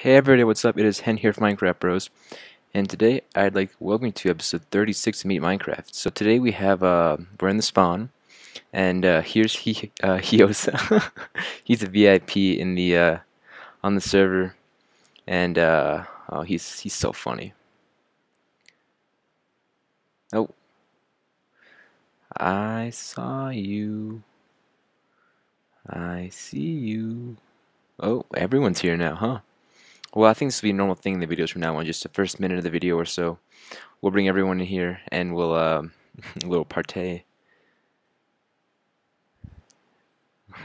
Hey everybody, what's up? It is Hen here from Minecraft Bros, and today I'd like to welcome you to episode 36 of Meet Minecraft. So today we have, uh, we're in the spawn, and uh, here's he, uh, Hiosa. he's a VIP in the, uh, on the server, and uh, oh, he's he's so funny. Oh, I saw you. I see you. Oh, everyone's here now, huh? Well, I think this will be a normal thing in the videos from now on. Just the first minute of the video or so, we'll bring everyone in here and we'll uh, little partay.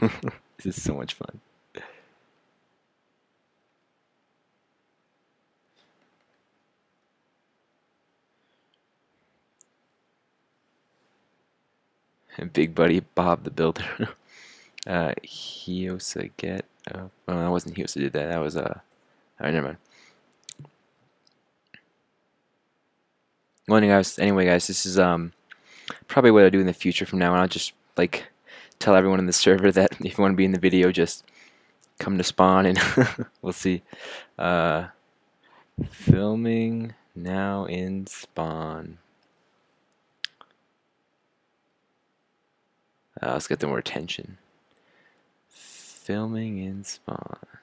this is so much fun. And Big Buddy Bob the Builder. uh, Hiosa get. Oh, well, that wasn't Hiosa did that. That was uh. Alright, never mind. Well, anyway, guys, anyway, guys, this is um probably what I do in the future from now on. I'll just like tell everyone in the server that if you want to be in the video, just come to spawn and we'll see. Uh, filming now in spawn. Uh, let's get the more attention. Filming in spawn.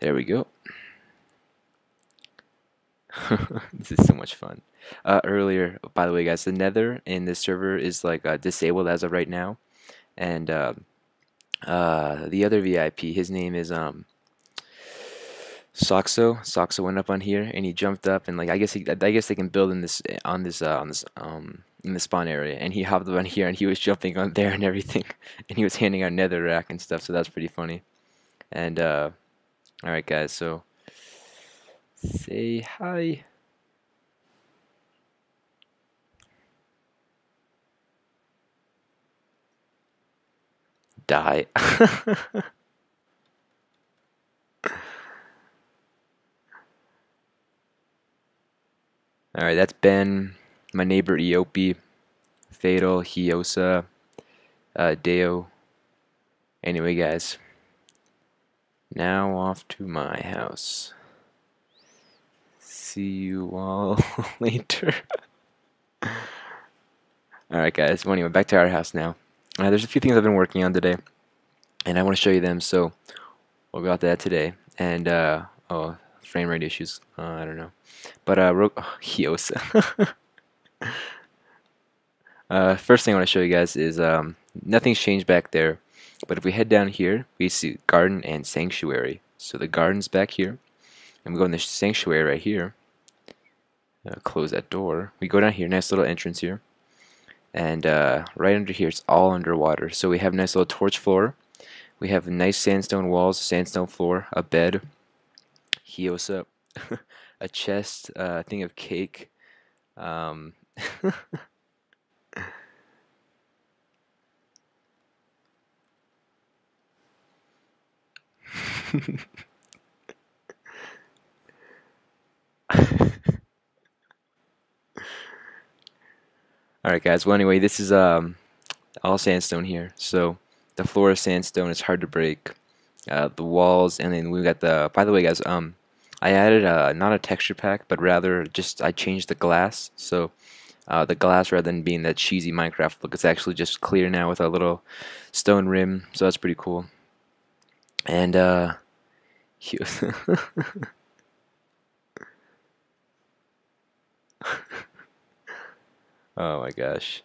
There we go. this is so much fun. Uh, earlier, by the way, guys, the Nether in this server is like uh, disabled as of right now, and uh, uh the other VIP, his name is um Soxo. Soxo went up on here and he jumped up and like I guess he, I guess they can build in this on this uh, on this um in the spawn area and he hopped up on here and he was jumping on there and everything and he was handing out netherrack and stuff so that's pretty funny and uh Alright guys, so say hi. Die. Alright, that's Ben, my neighbor Eope, Fatal, Hiosa, uh, Deo. Anyway, guys. Now off to my house. See you all later. Alright guys, well anyway, back to our house now. Uh, there's a few things I've been working on today, and I want to show you them, so we'll go out that today. And, uh, oh, frame rate issues, uh, I don't know. But, uh, oh, Hiosa. uh, first thing I want to show you guys is, um, nothing's changed back there. But if we head down here, we see garden and sanctuary. So the garden's back here, and we go in the sanctuary right here. Uh, close that door. We go down here, nice little entrance here. And uh, right under here, it's all underwater. So we have a nice little torch floor. We have nice sandstone walls, sandstone floor, a bed, Hiosa, a chest, uh, a thing of cake. Um, Alright guys, well anyway, this is um, all sandstone here. So the floor is sandstone, it's hard to break. Uh, the walls, and then we got the, by the way guys, um, I added not a texture pack, but rather just I changed the glass. So uh, the glass, rather than being that cheesy Minecraft look, it's actually just clear now with a little stone rim. So that's pretty cool. And uh, oh my gosh.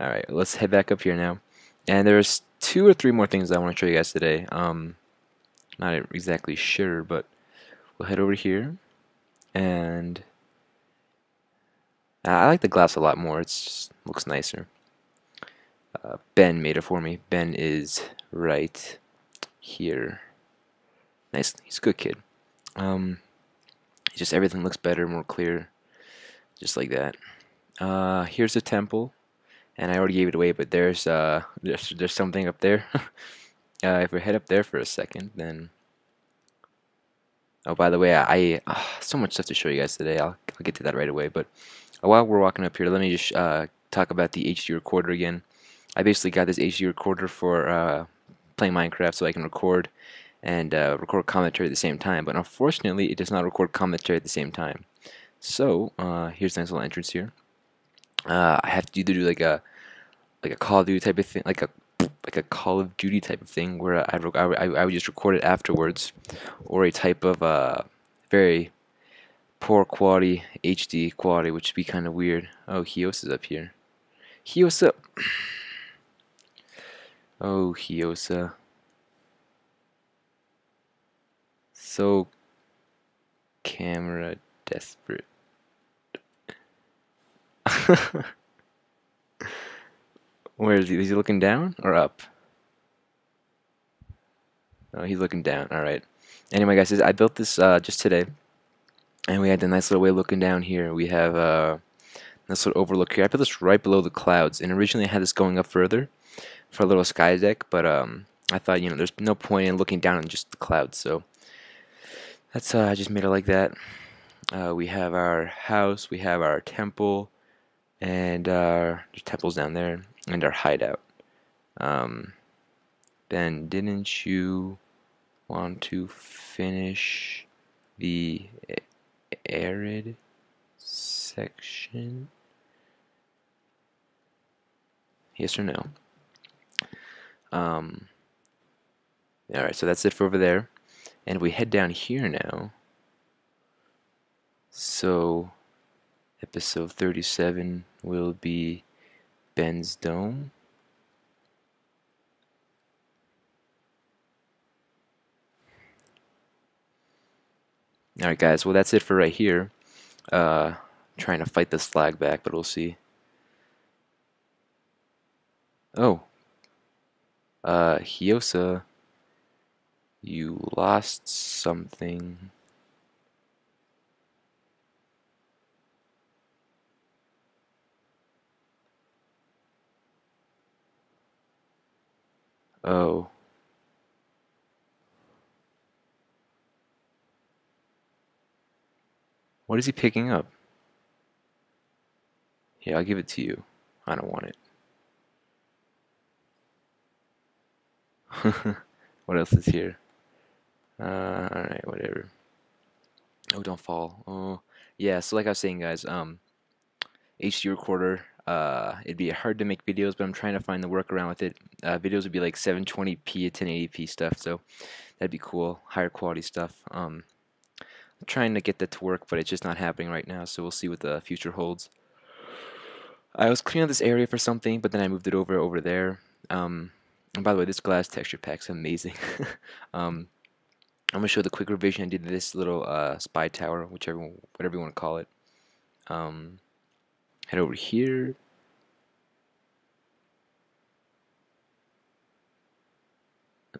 Alright, let's head back up here now. And there's two or three more things I want to show you guys today. Um, not exactly sure, but we'll head over here. And I like the glass a lot more. It looks nicer. Uh, ben made it for me. Ben is right here. Nice, he's a good kid. Um, just everything looks better, more clear, just like that. Uh, here's the temple, and I already gave it away, but there's uh, there's, there's something up there. uh, if we head up there for a second, then. Oh, by the way, I, uh, so much stuff to show you guys today. I'll, I'll get to that right away. But while we're walking up here, let me just uh, talk about the HD recorder again. I basically got this HD recorder for uh, playing Minecraft so I can record and uh, record commentary at the same time. But unfortunately, it does not record commentary at the same time. So uh, here's a nice little entrance here. Uh, I have to either do like a like a Call of Duty type of thing, like a like a Call of Duty type of thing, where I I, I would just record it afterwards, or a type of uh, very poor quality HD quality, which would be kind of weird. Oh, Hios is up here. Hiosa. Oh, Hiosa. So camera desperate. Where is he? Is he looking down or up? Oh, he's looking down. All right. Anyway, guys, I built this uh, just today, and we had the nice little way looking down here. We have uh, this little overlook here. I put this right below the clouds, and originally I had this going up further for a little sky deck, but um, I thought, you know, there's no point in looking down on just the clouds, so that's uh, I just made it like that. Uh, we have our house, we have our temple, and there's temples down there, and our hideout. Um, then didn't you want to finish the arid section? Yes or no? Um, Alright, so that's it for over there. And we head down here now. So, episode 37 will be Ben's Dome. Alright guys, well that's it for right here. Uh, trying to fight this flag back, but we'll see. Oh. Uh, Hiosa, you lost something. Oh. What is he picking up? Yeah, I'll give it to you. I don't want it. what else is here? Uh, alright, whatever. Oh, don't fall. Oh, yeah, so like I was saying, guys, um, HD recorder, uh, it'd be hard to make videos, but I'm trying to find the workaround with it. Uh, videos would be like 720p to 1080p stuff, so that'd be cool. Higher quality stuff. Um, I'm trying to get that to work, but it's just not happening right now, so we'll see what the future holds. I was cleaning up this area for something, but then I moved it over over there. Um, and by the way, this glass texture pack's amazing. um, I'm gonna show the quick revision I did this little uh, spy tower, whichever whatever you want to call it. Um, head over here.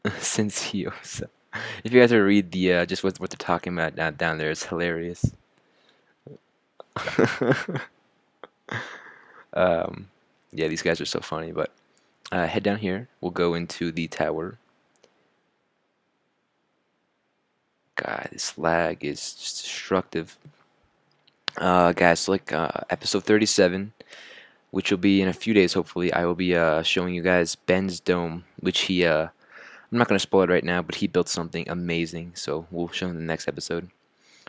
Sensio. if you guys ever read the uh, just what what they're talking about down, down there, it's hilarious. um, yeah, these guys are so funny. But uh, head down here. We'll go into the tower. God, this lag is just destructive. Uh, guys, like uh, episode 37, which will be in a few days, hopefully, I will be uh, showing you guys Ben's dome, which he uh, I'm not going to spoil it right now, but he built something amazing, so we'll show him in the next episode.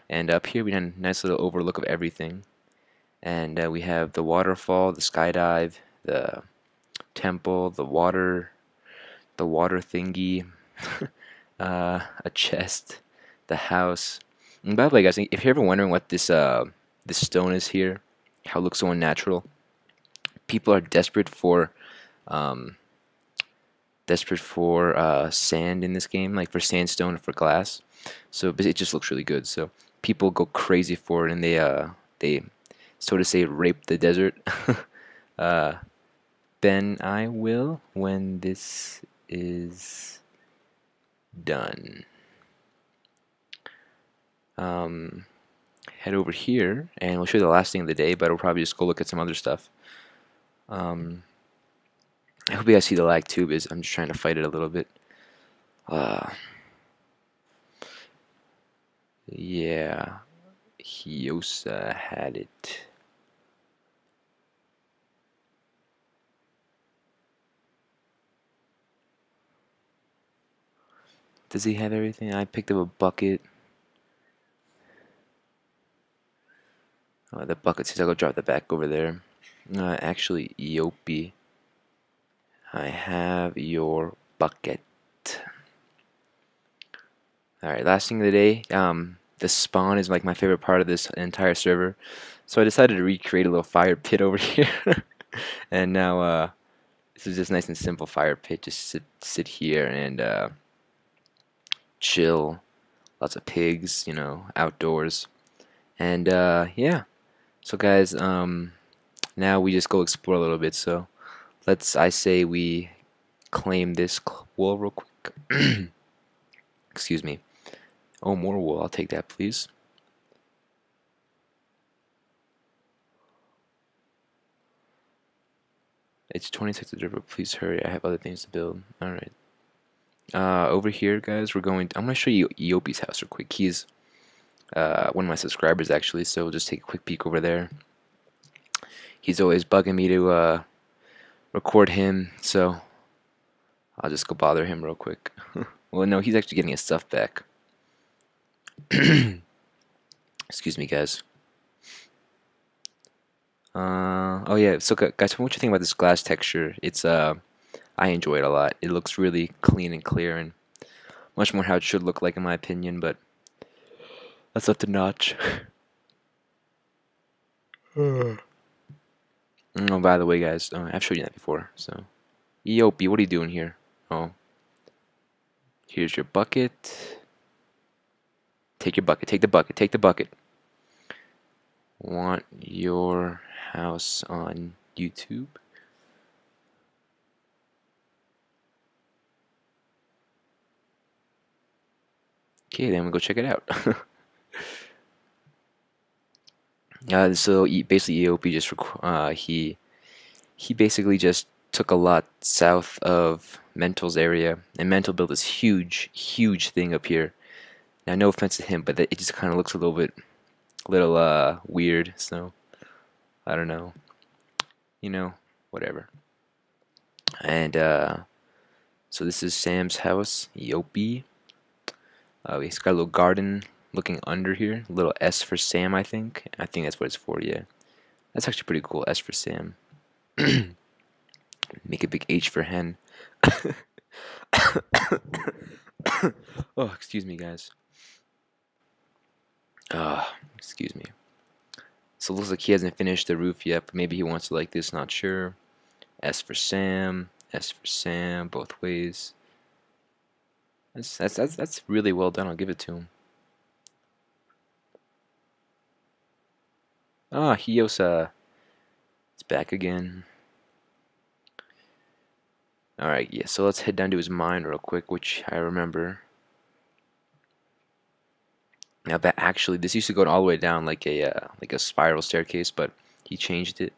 And up here we have a nice little overlook of everything. And uh, we have the waterfall, the skydive, the temple, the water, the water thingy, uh, a chest, the house. And by the way, guys, if you're ever wondering what this uh, this stone is here, how it looks so unnatural, people are desperate for um, desperate for uh, sand in this game, like for sandstone or for glass. So it just looks really good. So people go crazy for it, and they uh, they so to say rape the desert. uh, then I will when this is done. Um, head over here, and we'll show you the last thing of the day, but we'll probably just go look at some other stuff. Um, I hope you guys see the lag tube is I'm just trying to fight it a little bit. Uh, yeah, Hiosa had it. Does he have everything? I picked up a bucket. Oh, the bucket says I'll go drop the back over there. Uh, actually, Eopie. I have your bucket. Alright, last thing of the day. Um, the spawn is like my favorite part of this entire server. So I decided to recreate a little fire pit over here. and now, uh, this is just nice and simple fire pit. Just sit, sit here and, uh, chill. Lots of pigs, you know, outdoors. And, uh, yeah. So guys, um, now we just go explore a little bit. So let's, I say we claim this wool real quick. Excuse me. Oh, more wool. I'll take that, please. It's 26 to dribble. Please hurry. I have other things to build. Alright. Uh, over here, guys, we're going. To, I'm to show you Eopie's house real quick. He's uh, one of my subscribers, actually, so just take a quick peek over there. He's always bugging me to uh, record him, so I'll just go bother him real quick. well, no, he's actually getting his stuff back. Excuse me, guys. Uh, oh yeah, so guys, what you think about this glass texture? It's uh, I enjoy it a lot. It looks really clean and clear, and much more how it should look like, in my opinion. But that's up to Notch. oh, by the way, guys, oh, I've showed you that before. So, Eopie, what are you doing here? Oh, here's your bucket. Take your bucket. Take the bucket. Take the bucket. Want your house on YouTube? Okay, then we'll go check it out. uh, so basically, EOP just uh, he he basically just took a lot south of Mental's area, and Mental built this huge, huge thing up here now, no offense to him, but it just kind of looks a little bit, a little uh, weird. So, I don't know. You know, whatever. And uh, so this is Sam's house, Eopie. Uh, he's got a little garden looking under here. A little S for Sam, I think. I think that's what it's for. Yeah, that's actually pretty cool. S for Sam. Make a big H for hen. oh, excuse me, guys. Uh, excuse me. So it looks like he hasn't finished the roof yet, but maybe he wants to like this, not sure. S for Sam, S for Sam, both ways. That's that's that's, that's really well done. I'll give it to him. Ah, Hiosa. It's back again. Alright, yeah, so let's head down to his mine real quick, which I remember. Now that actually, this used to go all the way down like a uh, like a spiral staircase, but he changed it.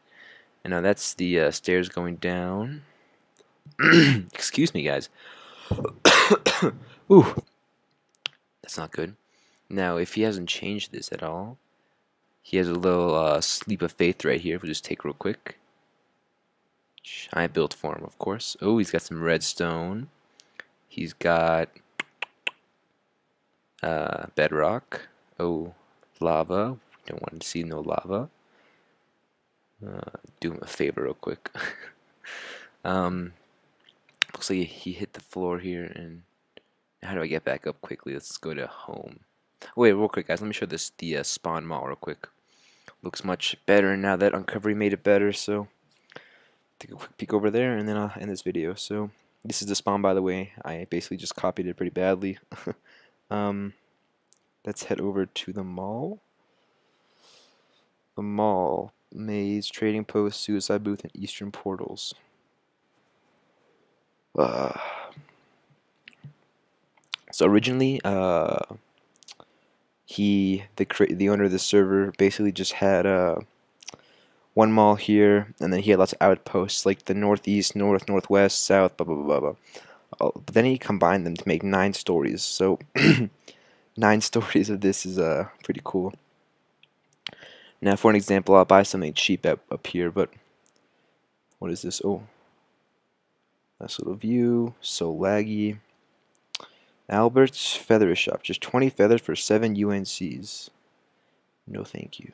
And now that's the uh, stairs going down. Excuse me, guys. Ooh, that's not good. Now, if he hasn't changed this at all, he has a little uh, sleep of faith right here. We'll just take real quick. I built for him, of course. Oh, he's got some redstone. He's got uh, bedrock. Oh, lava. Don't want to see no lava. Uh, do him a favor real quick. um, looks like he hit the floor here, and how do I get back up quickly? Let's go to home. Wait, real quick, guys. Let me show this the uh, spawn mall real quick. Looks much better now that Uncovery made it better. So take a quick peek over there, and then I'll end this video. So this is the spawn, by the way. I basically just copied it pretty badly. Um, let's head over to the mall. The mall, maze, trading post, suicide booth, and eastern portals. Uh, so originally, uh, he the the owner of the server basically just had uh, one mall here, and then he had lots of outposts like the northeast, north, northwest, south, blah blah blah blah. Oh, but then he combined them to make nine stories. So nine stories of this is uh pretty cool. Now, for an example, I'll buy something cheap up, up here, but what is this? Oh, nice little view. So laggy. Albert's Feather Shop. Just 20 feathers for 7 UNCs. No thank you.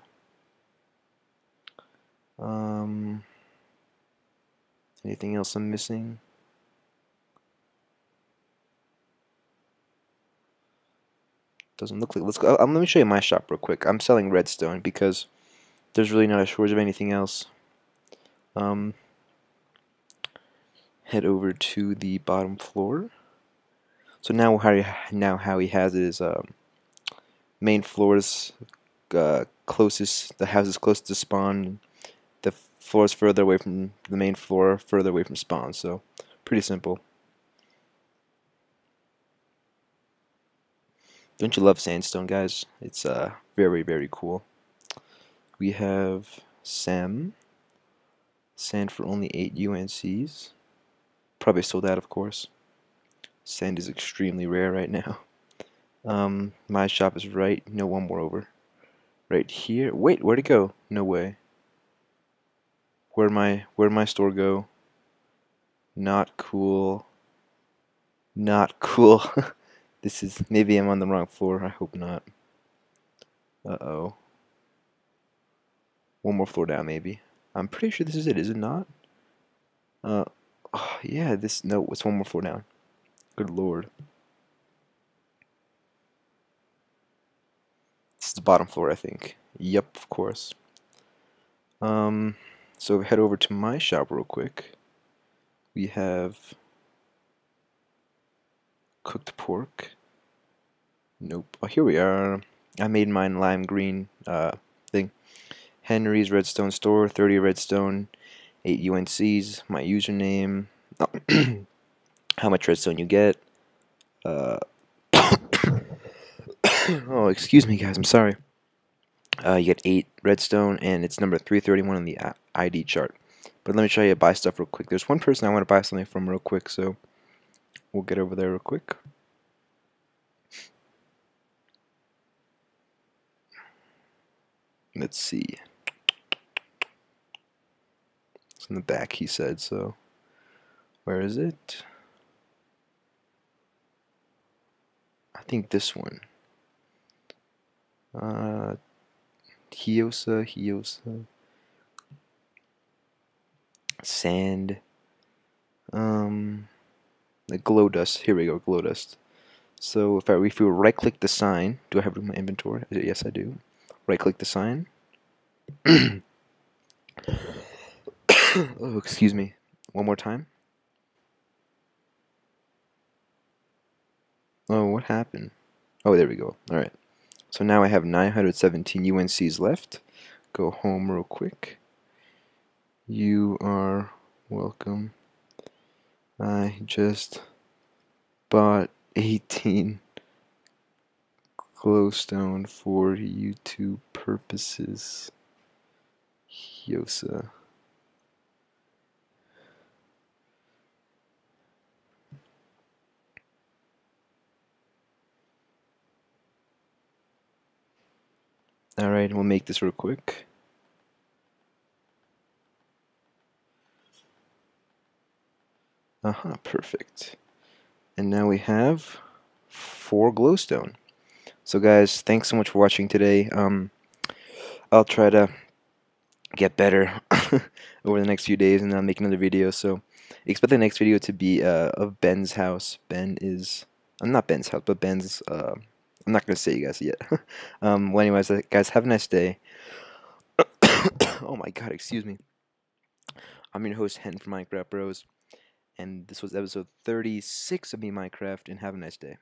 Um, anything else I'm missing? Doesn't look like. Let's go. Um, let me show you my shop real quick. I'm selling redstone because there's really not a shortage of anything else. Um, head over to the bottom floor. So now how he, now how he has his um, main floors uh, closest the house is closest to spawn. The floor is further away from the main floor, further away from spawn. So pretty simple. Don't you love sandstone, guys? It's uh, very, very cool. We have Sam. Sand for only 8 UNCs. Probably sold out, of course. Sand is extremely rare right now. Um, my shop is right, no one more over. Right here. Wait, where'd it go? No way. Where'd my, where'd my store go? Not cool. Not cool. This is, maybe I'm on the wrong floor. I hope not. Uh-oh. One more floor down, maybe. I'm pretty sure this is it, is it not? Uh, oh, yeah, this, no, it's one more floor down. Good lord. This is the bottom floor, I think. Yep, of course. Um, so head over to my shop real quick. We have cooked pork. Nope. Oh, here we are. I made mine lime green uh, thing. Henry's Redstone Store, 30 Redstone, 8 UNCs, my username, how much redstone you get. Uh, oh, excuse me, guys, I'm sorry. Uh, you get 8 redstone, and it's number 331 on the ID chart. But let me show you buy stuff real quick. There's one person I want to buy something from real quick, so We'll get over there real quick. Let's see. It's in the back, he said, so where is it? I think this one. Uh, Hiosa, Hiosa. Sand. Um, the glow dust. Here we go, glow dust. So if I if we right click the sign, do I have it in my inventory? Yes, I do. Right click the sign. oh, excuse me. One more time. Oh, what happened? Oh, there we go. Alright. So now I have 917 UNCs left. Go home real quick. You are welcome. I just bought 18 glowstone for YouTube purposes. Yosa. Alright, we'll make this real quick. Uh-huh, perfect. And now we have four glowstone. So guys, thanks so much for watching today. Um, I'll try to get better over the next few days and then I'll make another video. So expect the next video to be uh, of Ben's house. Ben is, I'm uh, not Ben's house, but Ben's, uh, I'm not going to say you guys yet. um, well anyways, uh, guys, have a nice day. oh my god, excuse me. I'm your host, Hen from Minecraft Bros and this was episode 36 of Meet Minecraft, and have a nice day.